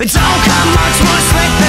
It don't come much more. than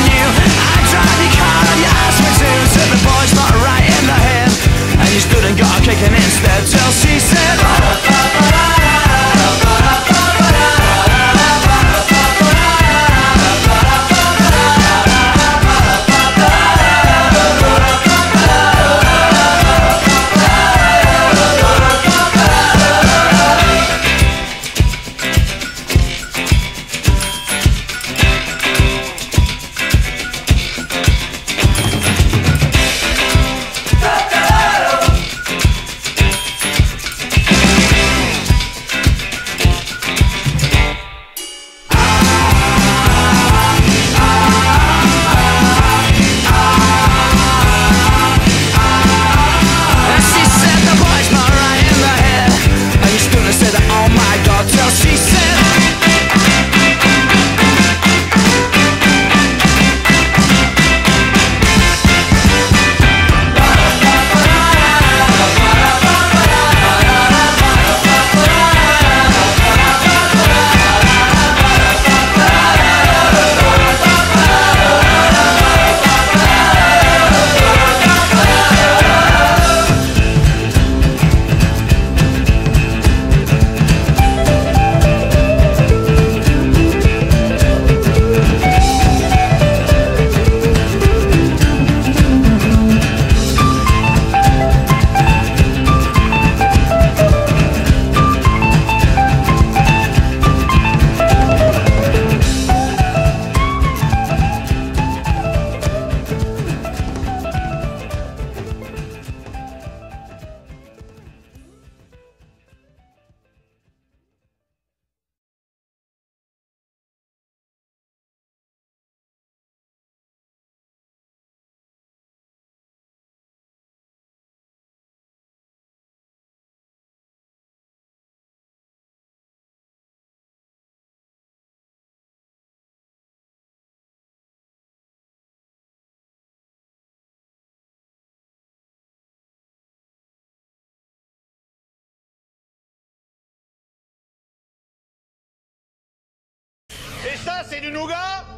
ça, c'est du nougat?